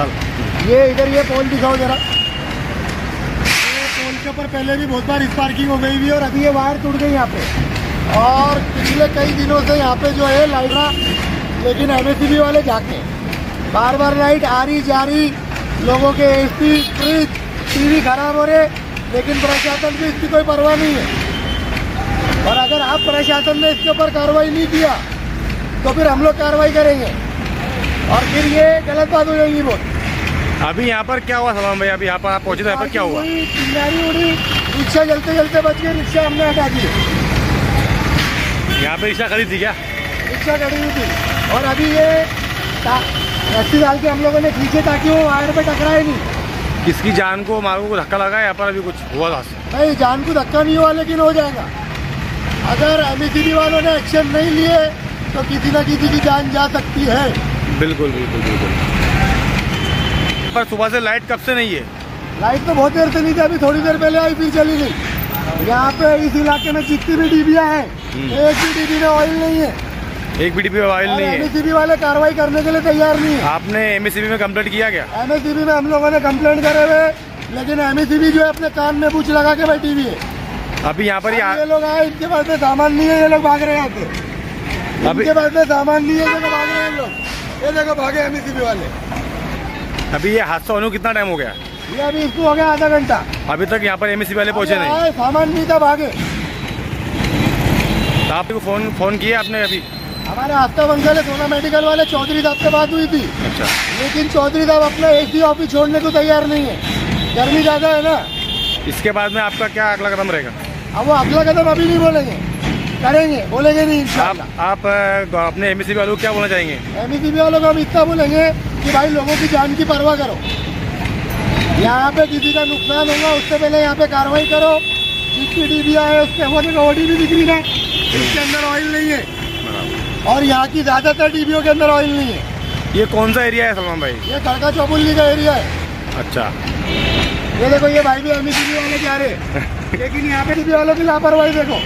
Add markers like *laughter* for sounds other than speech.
ये इधर ये पोल दिखाओ जरा। ये पोल के ऊपर पहले भी बहुत बार स्पार्किंग हो गई हुई और अभी ये वायर टूट गई यहाँ पे। और पिछले कई दिनों से यहाँ पे जो है लाइट रहा, लेकिन एम वाले जाके बार बार लाइट आ रही, जा रही। लोगों के एसी फ्रिज टीवी खराब हो रहे, लेकिन प्रशासन की इसकी कोई परवाह नहीं है। और अगर आप प्रशासन ने इसके ऊपर कार्रवाई नहीं किया तो फिर हम लोग कार्रवाई करेंगे। और फिर ये गलत बात हो जाएगी बहुत। अभी यहाँ पर क्या हुआ सलमान भाई? अभी यहाँ पर आप पहुँचे तो यहाँ पर क्या हुआ? चिंगारी उड़ी रिक्शा जलते जलते बच गई रिक्शा हमने हटा दी। यहाँ पे रिक्शा खड़ी थी क्या? रिक्शा खड़ी हुई थी। और अभी ये रस्सी डाल के हम लोगों ने खींचे ताकि वो वायर पे टकराए नहीं। किसकी जान को मार्गो को धक्का लगा यहाँ पर अभी कुछ हुआ था नहीं जान को धक्का नहीं हुआ लेकिन हो जाएगा। अगर एम वालों ने एक्शन नहीं लिए तो किसी ना किसी की जान जा सकती है। बिल्कुल बिल्कुल बिल्कुल। पर सुबह से लाइट कब से नहीं है? लाइट तो बहुत देर से नहीं थी अभी थोड़ी देर पहले आई फिर चली गई। यहाँ पे इस इलाके में जितनी भी डीबिया है हम्म। एक भी डीबी में ऑयल नहीं है। एक बीडी पे ऑयल नहीं है। एमएससीबी वाले कार्रवाई करने के लिए तैयार नहीं है। आपने एमएससीबी में कंप्लेंट किया क्या? एमएससीबी में हम लोगों ने कंप्लेंट करे हुए लेकिन एमएससीबी जो है अपने कान में पूछ लगा के बैठी हुई है। अभी यहाँ पर ये लोग आए इनके पास में सामान नहीं है ये लोग भाग रहे हैं अभी इनके पास में सामान नहीं है ये लोग भाग रहे हैं लोग। ये देखो भागे एमएससीबी वाले। अभी ये हादसा होने कितना टाइम हो गया? ये अभी इसको हो गया आधा घंटा। अभी तक यहाँ पर एमएससीबी वाले पहुँचे नहीं। सामान नहीं था भागे। तो आपको फ़ोन फ़ोन किया आपने अभी? हमारे आस्था है सोना मेडिकल वाले चौधरी साहब से बात हुई थी। अच्छा। लेकिन चौधरी साहब अपना एसी ऑफ़िस छोड़ने को तैयार नहीं है। गर्मी ज़्यादा है ना। इसके बाद में आपका क्या अगला कदम रहेगा? अब वो अगला कदम अभी नहीं बोलेंगे। करेंगे बोलेंगे नहीं आप अपने एमएससीबी वालों को क्या बोलना चाहेंगे? एमईसीबी वालों को हम इतना बोलेंगे कि भाई लोगों की जान की परवाह करो। यहाँ पे किसी का नुकसान होगा उससे पहले यहाँ पे कार्रवाई करो। जिसकी डीबिया है उसके वो ओडी भी रही है। इसके अंदर ऑयल नहीं है। और यहाँ की ज़्यादातर डीबियों के अंदर ऑयल नहीं है। ये कौन सा एरिया है सलमान भाई? ये खड़का चौबुल्ली का एरिया है। अच्छा। ये देखो ये भाई भी एमईसीबी वाले जा रहे हैं। *laughs* लेकिन यहाँ पे डीबी वालों की लापरवाही देखो।